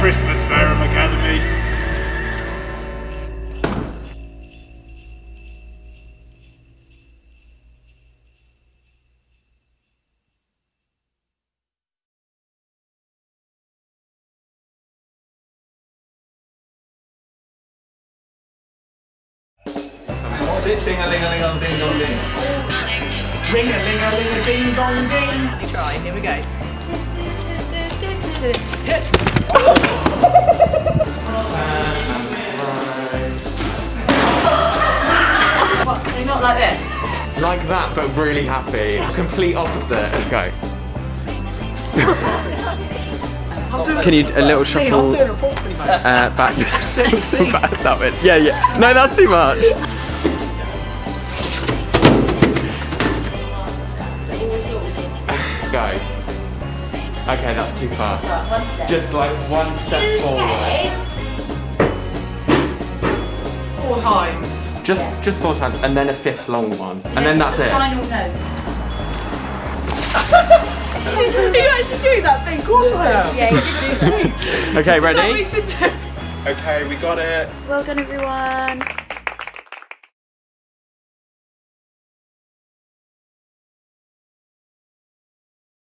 Christmas, Fareham Academy. What's it? Ding a ling a ling a ding dong ding. Ring a ling a ling a ding dong ding. Let me try. Here we go. Hit. Oh! Like that, but really happy. Complete opposite. Go. Can you a little shuffle uh, back, back that way? Yeah, yeah. No, that's too much. Go. Okay, that's too far. Just like one step forward. Four times. Just just four times, and then a fifth long one, and then that's it. Final note. Are you actually doing that thing? Of course I am. Yeah, you did do so. Okay, That's ready? he's been doing. Okay, we got it. Well done, everyone.